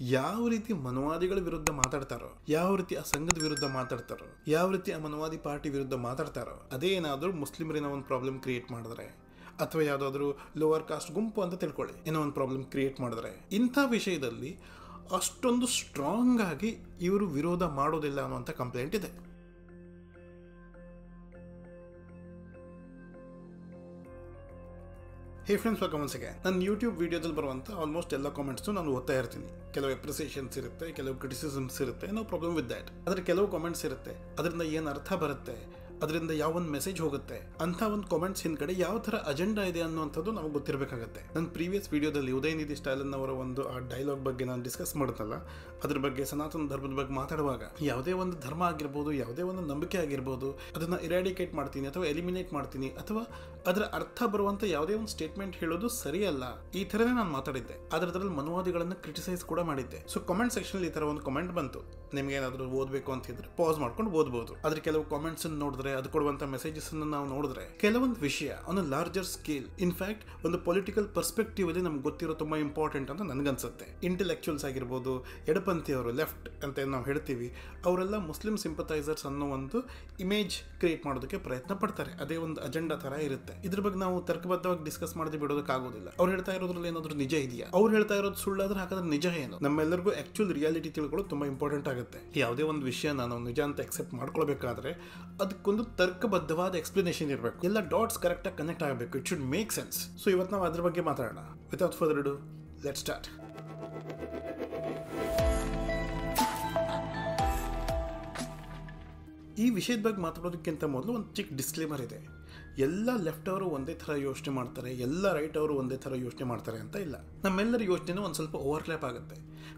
ಯಾವ ರೀತಿ ಮನವಾದಿಗಳ ವಿರುದ್ಧ ಮಾತಾಡ್ತಾರೋ, ಯಾವ ರೀತಿ ಆ ಸಂಘದ ವಿರುದ್ಧ ಮಾತಾಡ್ತಾರೋ, ಯಾವ ರೀತಿ ಆ ಮನವಾದಿ ಪಾರ್ಟಿ ವಿರುದ್ಧ ಮಾತಾಡ್ತಾರೋ, ಅದೇ ಏನಾದರೂ ಮುಸ್ಲಿಮರಿನ ಒಂದು ಪ್ರಾಬ್ಲಮ್ ಕ್ರಿಯೇಟ್ ಮಾಡಿದ್ರೆ, ಅಥವಾ ಯಾವುದಾದ್ರೂ ಲೋವರ್ ಕಾಸ್ಟ್ ಗುಂಪು ಅಂತ ತಿಳ್ಕೊಳ್ಳಿ, ಏನೋ ಒಂದು ಪ್ರಾಬ್ಲಮ್ ಕ್ರಿಯೇಟ್ ಮಾಡಿದ್ರೆ, ಇಂಥ ವಿಷಯದಲ್ಲಿ ಅಷ್ಟೊಂದು ಸ್ಟ್ರಾಂಗ್ ಆಗಿ ಇವರು ವಿರೋಧ ಮಾಡೋದಿಲ್ಲ ಅನ್ನುವಂಥ ಕಂಪ್ಲೇಂಟ್ ಇದೆ. ಹೇ ಫ್ರೆಂಡ್ಸ್ ವೆಲ್ಕಮ್ ಒನ್ಸ್ಗೆ ನನ್ನ ಯೂಟ್ಯೂಬ್ ವೀಡಿಯೋದಲ್ಲಿ ಬರುವಂಥ ಆಲ್ಮೋಸ್ಟ್ ಎಲ್ಲ ಕಾಮೆಂಟ್ಸು ನಾನು ಓದ್ತಾ ಇರ್ತೀನಿ. ಕೆಲವು ಎಪ್ರಿಸಿಯೇಷನ್ಸ್ ಇರುತ್ತೆ, ಕೆಲವು ಕ್ರಿಟಿಸಿಸಮ್ಸ್ ಇರುತ್ತೆ ನೋ ಪ್ರಾಬ್ಲಮ್ ವಿತ್ ದ್ಯಾಟ್ ಆದರೆ ಕೆಲವು ಕಾಮೆಂಟ್ಸ್ ಇರುತ್ತೆ. ಅದರಿಂದ ಏನು ಅರ್ಥ ಬರುತ್ತೆ? ಅದರಿಂದ ಯಾವ ಒಂದು ಮೆಸೇಜ್ ಹೋಗುತ್ತೆ ಅಂತ ಒಂದು ಕಾಮೆಂಟ್ಸ್ ಹಿಂದ್ಗಡೆ ಯಾವ ತರ ಅಜೆಂಡಾ ಇದೆ ಅನ್ನುವಂಥದ್ದು ನಮಗೆ ಗೊತ್ತಿರಬೇಕಾಗುತ್ತೆ. ನನ್ನ ಪ್ರೀವಿಯಸ್ ವಿಡಿಯೋದಲ್ಲಿ ಉದಯನಿಧಿ ಸ್ಟಾಲಿನ್ ಅವರ ಒಂದು, ಆ ಡೈಲಾಗ್ ಬಗ್ಗೆ ನಾನು ಡಿಸ್ಕಸ್ ಮಾಡ್ತಲ್ಲ ಅದ್ರ ಬಗ್ಗೆ ಸನಾತನ ಧರ್ಮದ ಬಗ್ಗೆ ಮಾತಾಡುವಾಗ, ಯಾವುದೇ ಒಂದು ಧರ್ಮ ಆಗಿರ್ಬೋದು, ಯಾವುದೇ ಒಂದು ನಂಬಿಕೆ ಆಗಿರ್ಬೋದು, ಅದನ್ನು ಇರಾಡಿಕೇಟ್ ಮಾಡ್ತೀನಿ ಅಥವಾ ಎಲಿಮಿನೇಟ್ ಮಾಡ್ತೀನಿ, ಅಥವಾ ಅದರ ಅರ್ಥ ಬರುವಂಥ ಯಾವುದೇ ಒಂದು ಸ್ಟೇಟ್ಮೆಂಟ್ ಹೇಳೋದು ಸರಿಯಲ್ಲ, ಈ ತರನೇ ನಾನು ಮಾತಾಡಿದ್ದೆ. ಆದರೆ ಅದರಲ್ಲಿ ಮನುವಾದಿಗಳನ್ನು ಕ್ರಿಟಿಸೈಸ್ ಕೂಡ ಮಾಡಿದ್ದೆ. ಸೊ ಕಮೆಂಟ್ ಸೆಕ್ಷನ್ ಈ ಥರ ಒಂದು ಕಮೆಂಟ್ ಬಂತು. ನಿಮ್ಗೆ ಏನಾದರೂ ಓದಬೇಕು ಅಂತಿದ್ರೆ ಪಾಸ್ ಮಾಡ್ಕೊಂಡು ಓದ್ಬೋದು. ಆದ್ರೆ ಕೆಲವು ಕಾಮೆಂಟ್ಸ್ ನೋಡಿದ್ರೆ ಅದು ಕೊಡುವಂತ ಮೆಸೇಜಸ್ ಅನ್ನು ನಾವು ನೋಡಿದ್ರೆ ಕೆಲವೊಂದು ವಿಷಯ ಒಂದು ಲಾರ್ಜರ್ ಸ್ಕೇಲ್ ಇನ್ಫ್ಯಾಕ್ಟ್ ಒಂದು ಪೊಲಿಟಿಕಲ್ ಪರ್ಸ್ಪೆಕ್ಟಿವ್ ಅಲ್ಲಿ ನಮ್ಗೆ ಗೊತ್ತಿರೋ ತುಂಬಾ ಇಂಪಾರ್ಟೆಂಟ್ ಅಂತ ನನ್ಗನ್ಸುತ್ತೆ. ಇಂಟೆಲೆಕ್ಚುಯಲ್ಸ್ ಆಗಿರ್ಬೋದು ಎಡಪಂಥಿಯವರು ಲೆಫ್ಟ್ ಅಂತ ನಾವು ಹೇಳ್ತೀವಿ, ಅವರೆಲ್ಲ ಮುಸ್ಲಿಂ ಸಿಂಪತೈಸರ್ಸ್ ಅನ್ನೋ ಒಂದು ಇಮೇಜ್ ಕ್ರಿಯೇಟ್ ಮಾಡೋದಕ್ಕೆ ಪ್ರಯತ್ನ ಪಡ್ತಾರೆ. ಅದೇ ಒಂದು ಅಜೆಂಡಾ ತರ ಇರುತ್ತೆ. ಇದ್ರ ಬಗ್ಗೆ ನಾವು ತರ್ಕಬದ್ಧವಾಗಿ ಡಿಸ್ಕಸ್ ಮಾಡದೆ ಬಿಡೋದಕ್ಕಾಗೋದಿಲ್ಲ ಅವ್ರು ಹೇಳ್ತಾ ಇರೋದ್ರಲ್ಲಿ ಏನಾದರೂ ನಿಜ ಇದೆಯಾ? ಅವ್ರು ಹೇಳ್ತಾ ಇರೋದು ಸುಳ್ಳಾದ್ರೆ ಹಾಗಾದ್ರೆ ನಿಜ ಏನು? ನಮ್ಮೆಲ್ಲರಿಗೂ ಆಕ್ಚುಲ್ ರಿಯಾಲಿಟಿ ತಿಳ್ಕೊಳ್ಳೋದು ತುಂಬಾ ಇಂಪಾರ್ಟೆಂಟ್ ಆಗುತ್ತೆ. ಯಾವುದೇ ಒಂದು ವಿಷಯ ನಾನು ನಿಜ ಅಂತ ಎಕ್ಸೆಪ್ಟ್ ಮಾಡ್ಕೊಳ್ಬೇಕಾದ್ರೆ, ಅದಕ್ಕೊಂದು ತರ್ಕಬದ್ಧವಾದ ಎಕ್ಸ್ಪ್ಲನೇಷನ್ ಇರಬೇಕು. ಎಲ್ಲ ಡಾಟ್ಸ್ ಕರೆಕ್ಟಾಗಿ ಕನೆಕ್ಟ್ ಆಗಬೇಕು. It should make sense so ಇವತ್ತು ನಾವು ಅದ್ರ ಬಗ್ಗೆ ಮಾತಾಡೋಣ. Without further do let start ಈ ವಿಷಯದ ಬಗ್ಗೆ ಮಾತಾಡೋದಕ್ಕಿಂತ ಮೊದಲು ಒಂದು ಚಿಕ್ಕ ಡಿಸ್ಕ್ಲೇಮರ್ ಇದೆ. ಎಲ್ಲ ಲೆಫ್ಟ್ ಅವರು ಒಂದೇ ಥರ ಯೋಚನೆ ಮಾಡ್ತಾರೆ, ಎಲ್ಲ ರೈಟ್ ಅವರು ಒಂದೇ ಥರ ಯೋಚನೆ ಮಾಡ್ತಾರೆ ಅಂತ ಇಲ್ಲ. ನಮ್ಮೆಲ್ಲರ ಯೋಚನೆನೂ ಒಂದು ಸ್ವಲ್ಪ ಓವರ್ಲ್ಯಾಪ್ ಆಗುತ್ತೆ.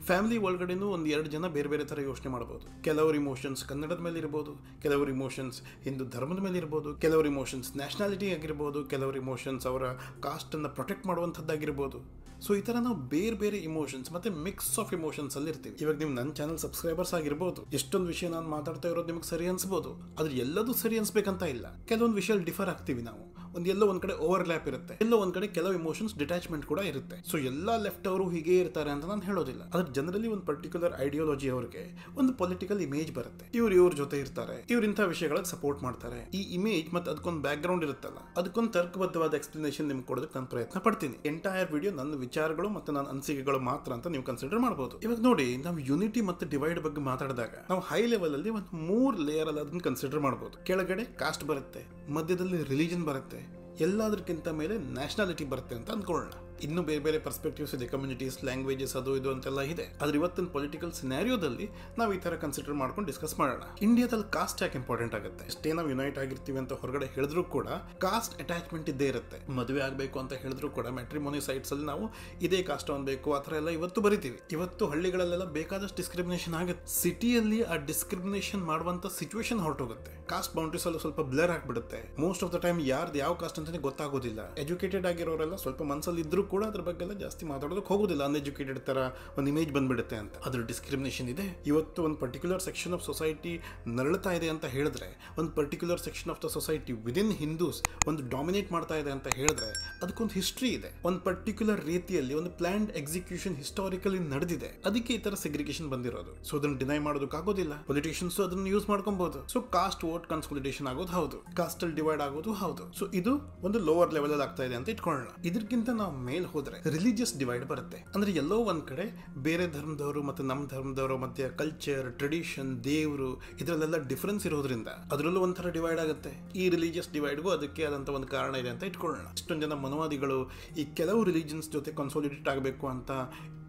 ಫ್ಯಾಮಿಲಿ ಒಳಗಡೆನೂ ಒಂದು ಎರಡು ಜನ ಬೇರೆ ಬೇರೆ ಥರ ಯೋಚನೆ ಮಾಡ್ಬೋದು. ಕೆಲವರು ಇಮೋಷನ್ಸ್ ಕನ್ನಡದ ಮೇಲೆ ಇರ್ಬೋದು, ಕೆಲವರು ಇಮೋಷನ್ಸ್ ಹಿಂದೂ ಧರ್ಮದ ಮೇಲೆ ಇರ್ಬೋದು, ಕೆಲವರು ಇಮೋಷನ್ಸ್ ನ್ಯಾಷನಾಲಿಟಿ ಆಗಿರ್ಬೋದು, ಕೆಲವರು ಇಮೋಷನ್ಸ್ ಅವರ ಕಾಸ್ಟನ್ನು ಪ್ರೊಟೆಕ್ಟ್ ಮಾಡುವಂಥದ್ದಾಗಿರ್ಬೋದು. ಸೊ ಈ ಥರ ನಾವು ಬೇರೆ ಬೇರೆ ಇಮೋಷನ್ಸ್ ಮತ್ತು ಮಿಕ್ಸ್ ಆಫ್ ಇಮೋಷನ್ಸ್ ಅಲ್ಲಿ ಇರ್ತೀವಿ. ಇವಾಗ ನೀವು ನನ್ನ ಚಾನಲ್ ಸಬ್ಸ್ಕ್ರೈಬರ್ಸ್ ಆಗಿರ್ಬೋದು, ಎಷ್ಟೊಂದು ವಿಷಯ ನಾನು ಮಾತಾಡ್ತಾ ಇರೋದು ನಿಮಗೆ ಸರಿ ಅನ್ಸ್ಬೋದು, ಆದರೆ ಎಲ್ಲದೂ ಸರಿ ಅನ್ಸ್ಬೇಕಂತ ಇಲ್ಲ. ಕೆಲವೊಂದು ವಿಷಯ ಡಿಫರ್ ಆಗ್ತೀವಿ ನಾವು. ಒಂದು ಎಲ್ಲೋ ಒಂದ್ ಕಡೆ ಓವರ್ ಲ್ಯಾಪ್ ಇರುತ್ತೆ. ಎಲ್ಲೋ ಒಂದ್ ಕಡೆ ಕೆಲವು ಇಮೋಷನ್ಸ್ ಡಿಟ್ಯಾಚ್ಮೆಂಟ್ ಕೂಡ ಇರುತ್ತೆ. ಸೊ ಎಲ್ಲಾ ಲೆಫ್ಟ್ ಅವರು ಹೀಗೆ ಇರ್ತಾರೆ ಅಂತ ನಾನು ಹೇಳೋದಿಲ್ಲ. ಆದ್ರೆ ಜನರಲಿ ಒಂದು ಪರ್ಟಿಕ್ಯುಲರ್ ಐಡಿಯಾಲಜಿ ಅವ್ರಿಗೆ ಒಂದು ಪೊಲಿಟಿಕಲ್ ಇಮೇಜ್ ಬರುತ್ತೆ. ಇವ್ರು ಇವ್ರ ಜೊತೆ ಇರ್ತಾರೆ. ಇವ್ರ ಇಂಥ ವಿಷಯಗಳಿಗೆ ಸಪೋರ್ಟ್ ಮಾಡ್ತಾರೆ. ಈ ಇಮೇಜ್ ಮತ್ತೆ ಅದಕ್ಕೊಂದು ಬ್ಯಾಕ್ ಗ್ರೌಂಡ್ ಇರುತ್ತಲ್ಲ ಅದಕ್ಕೊಂದು ತರ್ಕಬದ್ಧವಾದ ಎಕ್ಸ್ಪ್ಲನೇಷನ್ ನಿಮ್ಗೆ ಕೊಡೋದಕ್ಕೆ ನಾನು ಪ್ರಯತ್ನ ಪಡ್ತೀನಿ. ಎಂಟೈರ್ ವಿಡಿಯೋ ನನ್ನ ವಿಚಾರಗಳು ಮತ್ತೆ ನನ್ನ ಅನಿಸಿಕೆಗಳು ಮಾತ್ರ ಅಂತ ನೀವು ಕನ್ಸಿಡರ್ ಮಾಡಬಹುದು ಇವಾಗ ನೋಡಿ, ನಾವು ಯುನಿಟಿ ಮತ್ತೆ ಡಿವೈಡ್ ಬಗ್ಗೆ ಮಾತಾಡಿದಾಗ ನಾವು ಹೈ ಲೆವೆಲ್ ಅಲ್ಲಿ ಒಂದು ಮೂರ್ ಲೇಯರ್ ಅಲ್ಲಿ ಅದನ್ನ ಕನ್ಸಿಡರ್ ಮಾಡಬಹುದು ಕೆಳಗಡೆ ಕಾಸ್ಟ್ ಬರುತ್ತೆ, ಮಧ್ಯದಲ್ಲಿ ರಿಲಿಜನ್ ಬರುತ್ತೆ ಎಲ್ಲದಕ್ಕಿಂತ ಮೇಲೆ ನ್ಯಾಷನಾಲಿಟಿ ಬರುತ್ತೆ ಅಂತ ಅಂದ್ಕೊಳ್ಳೋಣ. ಇನ್ನು ಬೇರೆ ಬೇರೆ ಪರ್ಸ್ಪೆಕ್ಟಿವ್ಸ್ ಇದೆ ಕಮ್ಯುನಿಟೀಸ್ ಲ್ಯಾಂಗ್ವೇಜಸ್ ಅದು ಇದು ಅಂತೆಲ್ಲ ಇದೆ. ಆದ್ರೆ ಇವತ್ತಿನ ಪೊಲಿಟಿಕಲ್ ಸಿನಾರಿಯೋದಲ್ಲಿ ನಾವು ಈ ತರ ಕನ್ಸಿಡರ್ ಮಾಡ್ಕೊಂಡು ಡಿಸ್ಕಸ್ ಮಾಡೋಣ. ಇಂಡಿಯಾದಲ್ಲಿ ಕಾಸ್ಟ್ ಯಾಕೆ ಇಂಪಾರ್ಟೆಂಟ್ ಆಗುತ್ತೆ? ಅಷ್ಟೇ ನಾವು ಯುನೈಟ್ ಆಗಿರ್ತೀವಿ ಅಂತ ಹೊರಗಡೆ ಹೇಳಿದ್ರು ಕೂಡ ಕಾಸ್ಟ್ ಅಟ್ಯಾಚ್ಮೆಂಟ್ ಇದ್ದೇ ಇರುತ್ತೆ. ಮದುವೆ ಆಗಬೇಕು ಅಂತ ಹೇಳಿದ್ರು ಕೂಡ ಮ್ಯಾಟ್ರಿಮೋನಿ ಸೈಟ್ಸ್ ಅಲ್ಲಿ ನಾವು ಇದೇ ಕಾಸ್ಟ್ ಬೇಕು, ಆ ಥರ ಎಲ್ಲ ಇವತ್ತು ಬರಿತೀವಿ. ಇವತ್ತು ಹಳ್ಳಿಗಳಲ್ಲೆಲ್ಲ ಬೇಕಾದಷ್ಟು ಡಿಸ್ಕ್ರಿಮಿನೇಷನ್ ಆಗುತ್ತೆ. ಸಿಟಿಯಲ್ಲಿ ಆ ಡಿಸ್ಕ್ರಿಮಿನೇಷನ್ ಮಾಡುವಂತ ಸಿಚುವೇಶನ್ ಹೊರಟೋಗುತ್ತೆ. ಕಾಸ್ಟ್ ಬೌಂಡ್ರೀಸ್ ಅಲ್ಲೂ ಸ್ವಲ್ಪ ಬ್ಲರ್ ಆಗಿಬಿಡುತ್ತೆ. ಮೋಸ್ಟ್ ಆಫ್ ದ ಟೈಮ್ ಯಾರ್ದು ಯಾವ ಕಾಸ್ಟ್ ಅಂತಾನೆ ಗೊತ್ತಾಗೋದಿಲ್ಲ. ಎಜುಕೇಟೆಡ್ ಆಗಿರೋರೆಲ್ಲ ಸ್ವಲ್ಪ ಮನಸ್ಸಲ್ಲಿ ಇದ್ರೂ ಕೂಡ ಅದ್ರ ಬಗ್ಗೆ ಎಲ್ಲ ಜಾಸ್ತಿ ಮಾತಾಡೋದಕ್ಕೆ ಹೋಗೋದಿಲ್ಲ. ಅನ್ಎಜುಕೇಟೆಡ್ ತರ ಒಂದು ಇಮೇಜ್ ಬಂದ್ಬಿಡುತ್ತೆ ಅಂತ. ಅದ್ರ ಡಿಸ್ಕ್ರಿಮಿನೇಷನ್ ಇದೆ. ಇವತ್ತು ಒಂದು ಪರ್ಟಿಕ್ಯುಲರ್ ಸೆಕ್ಷನ್ ಆಫ್ ಸೊಸೈಟಿ ನರಳ್ತಾ ಇದೆ ಅಂತ ಹೇಳಿದ್ರೆ, ಒಂದು particular section of the society within Hindus ಒಂದು ಡಾಮಿನೇಟ್ ಮಾಡ್ತಾ ಇದೆ ಅಂತ ಹೇಳಿದ್ರೆ, ಅದಕ್ಕೊಂದು ಹಿಸ್ಟ್ರಿ ಇದೆ. ಒಂದು ಪರ್ಟಿಕ್ಯುಲರ್ ರೀತಿಯಲ್ಲಿ ಒಂದು ಪ್ಲಾನ್ ಎಕ್ಸಿಕ್ಯೂಷನ್ ಹಿಸ್ಟಾರಿಕಲಿ ನಡೆದಿದೆ. ಅದಕ್ಕೆ ಈ ತರ ಸೆಗ್ರಿಗೇಷನ್ ಬಂದಿರೋದು. ಸೊ ಅದನ್ನ ಡಿನೈ ಮಾಡೋದಕ್ಕಾಗೋದಿಲ್ಲ ಪೊಲಿಟಿಷಿಯನ್ಸ್ ಅದನ್ನ ಯೂಸ್ ಮಾಡ್ಕೊಬಹುದು ಸೊ ಕಾಸ್ಟ್ ವೋಟ್ ಕನ್ಸೋಲಿಡೇಷನ್ ಆಗೋದು ಹೌದು. ಕಾಸ್ಟಲ್ ಡಿವೈಡ್ ಆಗೋದು ಹೌದು. ಸೊ ಇದು ಒಂದು ಲೋವರ್ ಲೆವೆಲ್ ಅಲ್ಲಿ ಆಗ್ತಾ ಇದೆ ಅಂತ ಇಟ್ಕೊಳ್ಳೋಣ. ಇದಕ್ಕಿಂತ ನಾವು ಮೇಲ್ ಹೋದ್ರೆ ರಿಲಿಜಿಯಸ್ ಡಿವೈಡ್ ಬರುತ್ತೆ. ಅಂದ್ರೆ ಎಲ್ಲೋ ಒಂದು ಕಡೆ ಬೇರೆ ಧರ್ಮದವರು ಮತ್ತೆ ನಮ್ಮ ಧರ್ಮದವರ ಮಧ್ಯೆ ಕಲ್ಚರ್ ಟ್ರೆಡಿಷನ್ ದೇವರು ಇದರಲ್ಲೆಲ್ಲ ಡಿಫರೆನ್ಸ್ ಇರೋದ್ರಿಂದ ಅದರಲ್ಲೂ ಒಂಥರ ಡಿವೈಡ್ ಆಗುತ್ತೆ. ಈ ರಿಲಿಜಿಯಸ್ ಡಿವೈಡ್ಗೂ ಅದಕ್ಕೆ ಆದಂತ ಒಂದು ಕಾರಣ ಇದೆ ಅಂತ ಇಟ್ಕೊಳ್ಳೋಣ. ಇಷ್ಟೊಂದು ಜನ ಮನವಾದಿಗಳು ಈ ಕೆಲವು ರಿಲಿಜನ್ಸ್ ಜೊತೆ ಕನ್ಸೋಲಿಡೇಟ್ ಆಗಬೇಕು ಅಂತ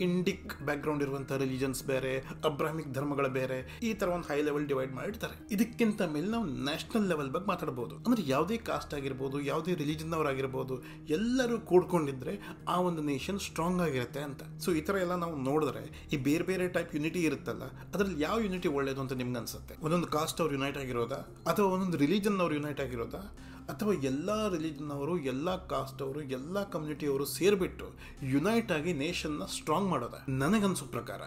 ಇಂಡಿಕ್ ಬ್ಯಾಕ್ಗ್ರೌಂಡ್ ಇರುವಂಥ ರಿಲಿಜನ್ಸ್ ಬೇರೆ ಅಬ್ರಾಹ್ಮಿಕ್ ಧರ್ಮಗಳ ಬೇರೆ, ಈ ತರ ಒಂದು ಹೈ ಲೆವೆಲ್ ಡಿವೈಡ್ ಮಾಡಿರ್ತಾರೆ. ಇದಕ್ಕಿಂತ ಮೇಲೆ ನಾವು ನ್ಯಾಷನಲ್ ಲೆವೆಲ್ ಬಗ್ಗೆ ಮಾತಾಡಬಹುದು ಅಂದ್ರೆ ಯಾವುದೇ ಕಾಸ್ಟ್ ಆಗಿರ್ಬೋದು, ಯಾವುದೇ ರಿಲಿಜನ್ ಅವರಾಗಿರ್ಬೋದು ಎಲ್ಲರೂ ಕೂಡ್ಕೊಂಡಿದ್ರೆ ಆ ಒಂದು ನೇಷನ್ ಸ್ಟ್ರಾಂಗ್ ಆಗಿರುತ್ತೆ ಅಂತ. ಸೊ ಈ ಥರ ಎಲ್ಲ ನಾವು ನೋಡಿದ್ರೆ ಈ ಬೇರೆ ಬೇರೆ ಟೈಪ್ ಯುನಿಟಿ ಇರುತ್ತಲ್ಲ, ಅದರಲ್ಲಿ ಯಾವ ಯುನಿಟಿ ಒಳ್ಳೇದು ಅಂತ ನಿಮ್ಗೆ ಅನ್ಸುತ್ತೆ? ಒಂದೊಂದು ಕಾಸ್ಟ್ ಅವ್ರು ಯುನೈಟ್ ಆಗಿರೋದಾ? ಅಥವಾ ಒಂದೊಂದು ರಿಲಿಜನ್ ಅವ್ರು ಯುನೈಟ್ ಆಗಿರೋದಾ? ಅಥವಾ ಎಲ್ಲ ರಿಲಿಜನ್ ಅವರು, ಎಲ್ಲ ಕಾಸ್ಟ್ ಅವರು, ಎಲ್ಲ ಕಮ್ಯುನಿಟಿಯವರು ಸೇರಿಬಿಟ್ಟು ಯುನೈಟ್ ಆಗಿ ನೇಷನ್ನ ಸ್ಟ್ರಾಂಗ್ ಮಾಡೋದ? ನನಗನ್ಸೋ ಪ್ರಕಾರ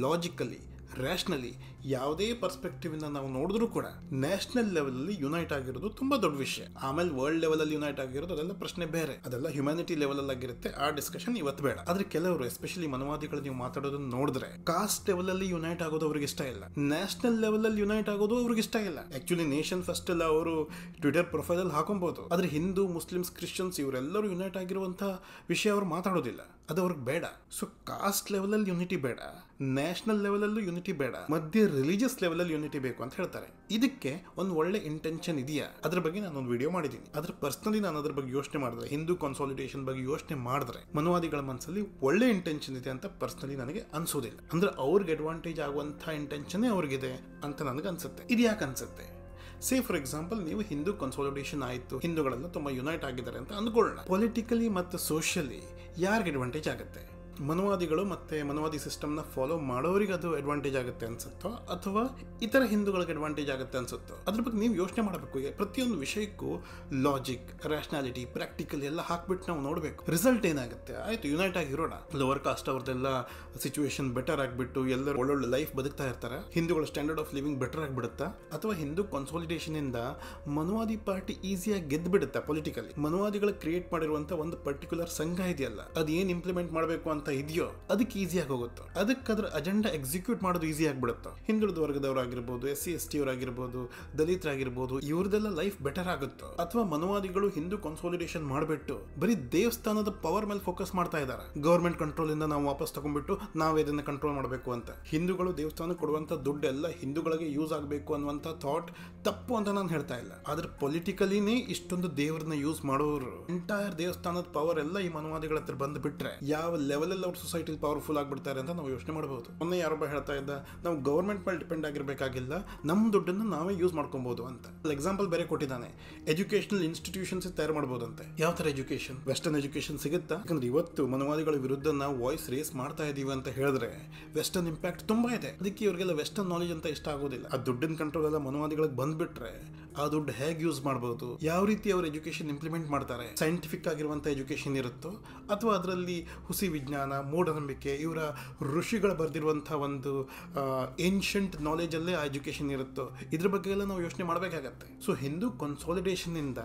ಲಾಜಿಕಲಿ ರ್ಯಾಷನಲಿ ಯಾವುದೇ ಪರ್ಸ್ಪೆಕ್ಟಿವ್ ಇಂದ ನಾವು ನೋಡಿದ್ರೂ ಕೂಡ ನ್ಯಾಷನಲ್ ಲೆವೆಲ್ ಅಲ್ಲಿ ಯುನೈಟ್ ಆಗಿರೋದು ತುಂಬಾ ದೊಡ್ಡ ವಿಷಯ. ಆಮೇಲೆ ವರ್ಲ್ಡ್ ಲೆವೆಲ್ ಅಲ್ಲಿ ಯುನೈಟ್ ಆಗಿರೋದು ಅದೆಲ್ಲ ಪ್ರಶ್ನೆ ಬೇರೆ. ಅದೆಲ್ಲ ಹ್ಯುಮ್ಯಾನಿಟಿ ಲೆವೆಲ್ ಅಲ್ಲಿ ಆಗಿರುತ್ತೆ. ಆ ಡಿಸ್ಕಷನ್ ಇವತ್ತು ಬೇಡ. ಆದ್ರೆ ಕೆಲವರು ಎಸ್ಪೆಷಲಿ ಮನವಾದಿಗಳು ನೀವು ಮಾತಾಡೋದನ್ನ ನೋಡಿದ್ರೆ ಕಾಸ್ಟ್ ಲೆವೆಲ್ ಅಲ್ಲಿ ಯುನೈಟ್ ಆಗೋದು ಅವ್ರಿಗೆ ಇಷ್ಟ ಇಲ್ಲ. ನ್ಯಾಷನಲ್ ಲೆವೆಲ್ ಅಲ್ಲಿ ಯುನೈಟ್ ಆಗೋದು ಅವ್ರಿಗೆ ಇಷ್ಟ ಇಲ್ಲ. ಆಕ್ಚುಲಿ ನೇಷನ್ ಫಸ್ಟ್ ಎಲ್ಲ ಅವರು ಟ್ವಿಟರ್ ಪ್ರೊಫೈಲ್ ಅಲ್ಲಿ ಹಾಕೊಬಹುದು ಆದ್ರೆ ಹಿಂದೂ ಮುಸ್ಲಿಮ್ಸ್ ಕ್ರಿಶ್ಚಿಯನ್ಸ್ ಇವರೆಲ್ಲರೂ ಯುನೈಟ್ ಆಗಿರುವಂತಹ ವಿಷಯ ಅವ್ರು ಮಾತಾಡೋದಿಲ್ಲ. ಅದು ಅವ್ರಿಗೆ ಬೇಡ. ಸೊ ಕಾಸ್ಟ್ ಲೆವೆಲ್ ಅಲ್ಲಿ ಯುನಿಟಿ ಬೇಡ. ನ್ಯಾಷನಲ್ ಲೆವೆಲ್ ಅಲ್ಲೂ ಯುನಿಟಿ ಬೇಡ. ಮಧ್ಯೆ ರಿಲಿಜಿಯಸ್ ಲೆವೆಲಲ್ಲಿ ಯುನಿಟಿ ಬೇಕು ಅಂತ ಹೇಳ್ತಾರೆ. ಇದಕ್ಕೆ ಒಂದು ಒಳ್ಳೆ ಇಂಟೆನ್ಷನ್ ಇದೆಯಾ? ಅದ್ರ ಬಗ್ಗೆ ನಾನು ಒಂದು ವಿಡಿಯೋ ಮಾಡಿದ್ದೀನಿ. ಅದ್ರ ಪರ್ಸನಲಿ ನಾನು ಅದ್ರ ಬಗ್ಗೆ ಯೋಚನೆ ಮಾಡಿದ್ರೆ ಹಿಂದೂ ಕನ್ಸಾಲಿಡೇಷನ್ ಬಗ್ಗೆ ಯೋಚನೆ ಮಾಡಿದ್ರೆ ಮನುವಾದಿಗಳ ಮನಸ್ಸಲ್ಲಿ ಒಳ್ಳೆ ಇಂಟೆನ್ಷನ್ ಇದೆ ಅಂತ ಪರ್ಸನಲಿ ನನಗೆ ಅನ್ಸೋದಿಲ್ಲ. ಅಂದ್ರೆ ಅವ್ರಿಗೆ ಅಡ್ವಾಂಟೇಜ್ ಆಗುವಂಥ ಇಂಟೆನ್ಷನ್ ಅವ್ರಿಗಿದೆ ಅಂತ ನನಗೆ ಅನ್ಸುತ್ತೆ. ಇದು ಯಾಕೆ ಅನ್ಸುತ್ತೆ? ಸೇ ಫಾರ್ ಎಕ್ಸಾಂಪಲ್ ನೀವು ಹಿಂದೂ ಕನ್ಸಾಲಿಡೇಷನ್ ಆಯಿತು ಹಿಂದೂಗಳೆಲ್ಲ ತುಂಬ ಯುನೈಟ್ ಆಗಿದ್ದಾರೆ ಅಂತ ಅಂದ್ಕೊಳ್ಳೋಣ. ಪೊಲಿಟಿಕಲಿ ಮತ್ತು ಸೋಷಿಯಲಿ ಯಾರಿಗೆ ಅಡ್ವಾಂಟೇಜ್ ಆಗುತ್ತೆ? ಮನುವಾದಿಗಳು ಮತ್ತು ಮನುವಾದಿ ಸಿಸ್ಟಮ್ನ ಫಾಲೋ ಮಾಡೋರಿಗೆ ಅದು ಅಡ್ವಾಂಟೇಜ್ ಆಗುತ್ತೆ ಅನ್ಸುತ್ತೋ ಅಥವಾ ಇತರ ಹಿಂದೂಗಳಿಗೆ ಅಡ್ವಾಂಟೇಜ್ ಆಗುತ್ತೆ ಅನ್ಸುತ್ತೋ? ಅದ್ರ ಬಗ್ಗೆ ನೀವು ಯೋಚನೆ ಮಾಡಬೇಕು. ಪ್ರತಿಯೊಂದು ವಿಷಯಕ್ಕೂ ಲಾಜಿಕ್ ರ್ಯಾಷನಾಲಿಟಿ ಪ್ರಾಕ್ಟಿಕಲ್ ಎಲ್ಲ ಹಾಕ್ಬಿಟ್ಟು ನಾವು ನೋಡಬೇಕು. ರಿಸಲ್ಟ್ ಏನಾಗುತ್ತೆ? ಆಯಿತು ಯುನೈಟ್ ಆಗಿರೋಣ ಲೋವರ್ ಕಾಸ್ಟ್ ಅವ್ರದ್ದೆಲ್ಲ ಸಿಚುವೇಶನ್ ಬೆಟರ್ ಆಗಿಬಿಟ್ಟು ಎಲ್ಲರೂ ಒಳ್ಳೊಳ್ಳೆ ಲೈಫ್ ಬದುಕ್ತಾ ಇರ್ತಾರೆ. ಹಿಂದೂಗಳ ಸ್ಟ್ಯಾಂಡರ್ಡ್ ಆಫ್ ಲಿವಿಂಗ್ ಬೆಟರ್ ಆಗಿಬಿಡುತ್ತಾ? ಅಥವಾ ಹಿಂದೂ ಕನ್ಸಾಲಿಡೇಷನ್ ಇಂದ ಮನುವಾದಿ ಪಾರ್ಟಿ ಈಸಿಯಾಗಿ ಗೆದ್ದು ಬಿಡುತ್ತೆ ಪೊಲಿಟಿಕಲಿ ಮನುವಾದಿಗಳು ಕ್ರಿಯೇಟ್ ಮಾಡಿರುವಂಥ ಒಂದು ಪರ್ಟಿಕ್ಯುಲರ್ ಸಂಘ ಇದೆಯಲ್ಲ ಅದು ಏನು ಇಂಪ್ಲಿಮೆಂಟ್ ಮಾಡಬೇಕು ಅಂತ ಇದೆಯೋ, ಅದಕ್ಕೆ ಈಸಿಯಾಗಿ ಹೋಗುತ್ತೆ? ಅದಕ್ಕೆ ಅದ್ರ ಅಜೆಂಡಾ ಎಕ್ಸಿಕ್ಯೂಟ್ ಮಾಡೋದು ಈಸಿ ಆಗಿಬಿಡುತ್ತೆ? ಹಿಂದುಳಿದ ವರ್ಗದವರಾಗಿರ್ಬೋದು ಎಸ್ ಸಿ ಎಸ್ ಟಿ ಅವರಾಗಿರ್ಬೋದು, ದಲಿತರಾಗಿರ್ಬೋದು, ಇವ್ರದೆಲ್ಲ ಲೈಫ್ ಬೆಟರ್ ಆಗುತ್ತೆ? ಅಥವಾ ಮನುವಾದಿಗಳು ಹಿಂದೂ ಕನ್ಸಾಲಿಡೇಷನ್ ಮಾಡಿಬಿಟ್ಟು ಬರೀ ದೇವಸ್ಥಾನದ ಪವರ್ ಮೇಲೆ ಫೋಕಸ್ ಮಾಡ್ತಾ ಇದ್ದಾರೆ? ಗೌರ್ಮೆಂಟ್ ಕಂಟ್ರೋಲ್ ಇಂದ ನಾವು ವಾಪಸ್ ತಗೊಂಡ್ಬಿಟ್ಟು ನಾವು ಇದನ್ನ ಕಂಟ್ರೋಲ್ ಮಾಡಬೇಕು ಅಂತ. ಹಿಂದೂಗಳು ದೇವಸ್ಥಾನಕ್ಕೆ ಕೊಡುವಂತ ದುಡ್ಡೆಲ್ಲ ಹಿಂದೂಗಳಿಗೆ ಯೂಸ್ ಆಗಬೇಕು ಅನ್ನುವಂಥ ಥಾಟ್ ತಪ್ಪು ಅಂತ ನಾನು ಹೇಳ್ತಾ ಇಲ್ಲ. ಆದ್ರೆ ಪೊಲಿಟಿಕಲಿನೇ ಇಷ್ಟೊಂದು ದೇವರನ್ನ ಯೂಸ್ ಮಾಡೋರು ಎಂಟೈರ್ ದೇವಸ್ಥಾನದ ಪವರ್ ಎಲ್ಲ ಈ ಮನುವಾದಿಗಳ ಹತ್ರ ಬಂದು ಬಿಟ್ರೆ ಯಾವ ಲೆವೆಲ್ ಅಲ್ಲಿ ಅವ್ರ ಸೊಸೈಟಿಲಿ ಪವರ್ಫುಲ್ ಆಗಿಬಿಡ್ತಾರೆ ಅಂತ ನಾವು ಯೋಚನೆ ಮಾಡಬಹುದು ಮೊನ್ನೆ ಯಾರೊಬ್ಬ ಹೇಳ್ತಾ ಇದ್ದ, ನಾವು ಗೌರ್ಮೆಂಟ್ ಮೇಲೆ ಡಿಪೆಂಡ್ ಆಗಿರಬೇಕಾಗಿಲ್ಲ ನಮ್ಮ ದುಡ್ಡನ್ನು ನಾವೇ ಯೂಸ್ ಮಾಡ್ಕೊಬೋದು ಅಂತ. ಎಕ್ಸಾಂಪಲ್ ಬೇರೆ ಕೊಟ್ಟಿದ್ದಾನೆ. ಎಜುಕೇಶನಲ್ ಇನ್ಸ್ಟಿಟ್ಯೂಷನ್ಸ್ ತಯಾರು ಮಾಡ್ಬೋದಂತೆ. ಯಾವ ತರ ಎಜುಕೇಶನ್ ವೆಸ್ಟರ್ನ್ ಎಜುಕೇಶನ್ ಸಿಗುತ್ತಾ? ಯಾಕಂದ್ರೆ ಇವತ್ತು ಮನವಾದಿಗಳ ವಿರುದ್ಧ ನಾವು ವಾಯ್ಸ್ ರೇಸ್ ಮಾಡ್ತಾ ಇದೀವಿ ಅಂತ ಹೇಳಿದ್ರೆ ವೆಸ್ಟರ್ನ್ ಇಂಪ್ಯಾಕ್ಟ್ ತುಂಬಾ ಇದೆ. ಅದಕ್ಕೆ ಇವರಿಗೆಲ್ಲ ವೆಸ್ಟರ್ನ್ ನಾಲೆಜ್ ಅಂತ ಇಷ್ಟ ಆಗೋದಿಲ್ಲ. ಆ ದುಡ್ಡಿನ ಕಂಟ್ರೋಲ್ ಎಲ್ಲ ಮನುವಾದಿಗಳಿಗೆ ಬಂದ್ಬಿಟ್ರೆ, ಆ ದುಡ್ಡು ಹೇಗೆ ಯೂಸ್ ಮಾಡಬಹುದು ಯಾವ ರೀತಿ ಅವ್ರ ಎಜುಕೇಶನ್ ಇಂಪ್ಲಿಮೆಂಟ್ ಮಾಡ್ತಾರೆ? ಸೈಂಟಿಫಿಕ್ ಆಗಿರುವಂತಹ ಎಜುಕೇಶನ್ ಇರುತ್ತೋ, ಅಥವಾ ಅದರಲ್ಲಿ ಹುಸಿ ವಿಜ್ಞಾನ ಮೂಢನಂಬಿಕೆ, ಇವರ ಋಷಿಗಳು ಬರೆದಿರುವಂಥ ಒಂದು ಏನ್ಷಂಟ್ ನಾಲೆಜಲ್ಲೇ ಆ ಎಜುಕೇಷನ್ ಇರುತ್ತೋ, ಇದ್ರ ಬಗ್ಗೆ ಎಲ್ಲ ನಾವು ಯೋಚನೆ ಮಾಡಬೇಕಾಗತ್ತೆ. ಸೊ ಹಿಂದೂ ಕನ್ಸಾಲಿಡೇಷನ್ ಇಂದ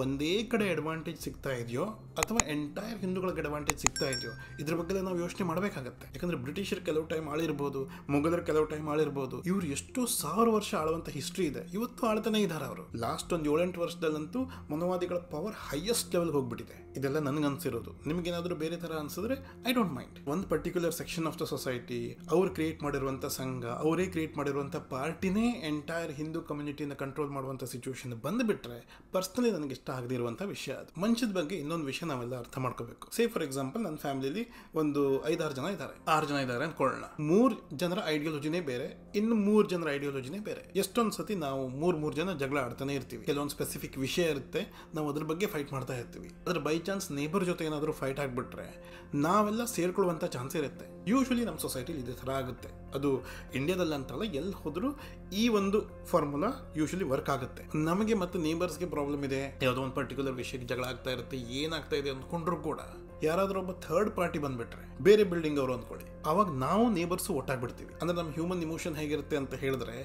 ಒಂದೇ ಕಡೆ ಅಡ್ವಾಂಟೇಜ್ ಸಿಗ್ತಾ ಇದೆಯೋ ಅಥವಾ ಎಂಟೈರ್ ಹಿಂದೂಗಳಿಗೆ ಅಡ್ವಾಂಟೇಜ್ ಸಿಗ್ತಾ ಇದೆಯೋ, ಇದ್ರ ಬಗ್ಗೆ ನಾವು ಯೋಚನೆ ಮಾಡಬೇಕಾಗತ್ತೆ. ಯಾಕಂದ್ರೆ ಬ್ರಿಟಿಷರ್ ಕೆಲವು ಟೈಮ್ ಆಳಿರ್ಬೋದು, ಮೊಘಲರು ಕೆಲವು ಟೈಮ್ ಆಳಿರ್ಬೋದು, ಇವ್ರು ಎಷ್ಟೋ ಸಾವಿರ ವರ್ಷ ಆಳುವಂತ ಹಿಸ್ಟ್ರಿ ಇದೆ. ಇವತ್ತು ಆಳ್ತಾನೆ ಇದ್ದಾರೆ ಅವರು. ಲಾಸ್ಟ್ ಒಂದು ಏಳೆಂಟು ವರ್ಷದಲ್ಲಂತೂ ಮನೋವಾದಿಗಳ ಪವರ್ ಹೈಯೆಸ್ಟ್ ಲೆವೆಲ್ ಹೋಗ್ಬಿಟ್ಟಿದೆ. ಇದೆಲ್ಲ ನನಗೆ ಅನ್ಸಿರೋದು ನಿಮ್ಗೇನಾದ್ರೂ ಬೇರೆ ತರ ಅನ್ಸಿದ್ರೆ ಐ ಡೋಂಟ್ ಮೈಂಡ್ ಒಂದು particular section of the society ಅವ್ರು ಕ್ರಿಯೇಟ್ ಮಾಡಿರುವಂತ ಸಂಘ, ಅವರೇ ಕ್ರಿಯೇಟ್ ಮಾಡಿರುವಂತ ಪಾರ್ಟಿನೇ ಎಂಟೈರ್ ಹಿಂದೂ ಕಮ್ಯುನಿಟಿನ ಕಂಟ್ರೋಲ್ ಮಾಡುವಂತ ಸಿಚುವೇಶನ್ ಬಂದುಬಿಟ್ರೆ ಪರ್ಸನಲಿ ನನಗೆ ಇಷ್ಟ ಆಗದೇ ಇರುವಂತ ವಿಷಯ ಅದು. ಮಂಚದ ಬಗ್ಗೆ ಇನ್ನೊಂದು ವಿಷಯ ನಾವೆಲ್ಲ ಅರ್ಥ ಮಾಡ್ಕೋಬೇಕು. ಸೇ ಫಾರ್ ಎಕ್ಸಾಂಪಲ್ ನನ್ನ ಫ್ಯಾಮಿಲಿಲಿ ಒಂದು ಐದಾರು ಜನ ಇದ್ದಾರೆ. ಆರು ಜನ ಇದ್ದಾರೆ ಅನ್ಕೊಳ್ಳೋಣ. ಮೂರು ಜನರ ಐಡಿಯಾಲಜಿನೇ ಬೇರೆ, ಇನ್ನು ಮೂರು ಜನರ ಐಡಿಯಾಲಜಿನೇ ಬೇರೆ. ಎಷ್ಟೊಂದು ಸತಿ ನಾವು ಮೂರು ಮೂರು ಜನ ಜಗಳ ಆಡ್ತಾನೆ ಇರ್ತೀವಿ. ಕೆಲವೊಂದು ಸ್ಪೆಸಿಫಿಕ್ ವಿಷಯ ಇರುತ್ತೆ, ನಾವು ಅದ್ರ ಬಗ್ಗೆ ಫೈಟ್ ಮಾಡ್ತಾ ಇರ್ತೀವಿ. ಅದ್ರ ಬೈ ಚಾನ್ಸ್ ನೇಬರ್ ಜೊತೆ ಏನಾದರೂ ಫೈಟ್ ಆಗಿಬಿಟ್ರೆ, ನಾವೆಲ್ಲ ಸೇರ್ಕೊಳ್ಳುವಂಥ ಚಾನ್ಸ್ ಇರುತ್ತೆ. ಯೂಶ್ವಲಿ ನಮ್ಮ ಸೊಸೈಟಿಲಿ ಇದೇ ಥರ ಆಗುತ್ತೆ. ಅದು ಇಂಡಿಯಾದಲ್ಲಿ ಅಂತಲ್ಲ ಎಲ್ಲಿ ಹೋದರೂ ಈ ಒಂದು ಫಾರ್ಮುಲಾ ಯೂಶ್ವಲಿ ವರ್ಕ್ ಆಗುತ್ತೆ. ನಮಗೆ ಮತ್ತು ನೇಬರ್ಸ್ಗೆ ಪ್ರಾಬ್ಲಮ್ ಇದೆ. ಯಾವುದೋ ಒಂದು ಪರ್ಟಿಕ್ಯುಲರ್ ವಿಷಯಕ್ಕೆ ಜಗಳ ಆಗ್ತಾ ಇರುತ್ತೆ, ಏನಾಗ್ತಾ ಇದೆ ಅಂದ್ಕೊಂಡ್ರು ಕೂಡ ಯಾರಾದರೂ ಒಬ್ಬ ಥರ್ಡ್ ಪಾರ್ಟಿ ಬಂದ್ಬಿಟ್ರೆ, ಬೇರೆ ಬಿಲ್ಡಿಂಗ್ ಅವರು ಅಂದ್ಕೊಳ್ಳಿ. ಅವಾಗ ನಾವು ನೇಬರ್ಸು ಒಟ್ಟಾಗ್ಬಿಡ್ತೀವಿ. ಅಂದ್ರೆ ನಮ್ಮ ಹ್ಯೂಮನ್ ಇಮೋಷನ್ ಹೇಗಿರುತ್ತೆ ಅಂತ ಹೇಳಿದ್ರೆ,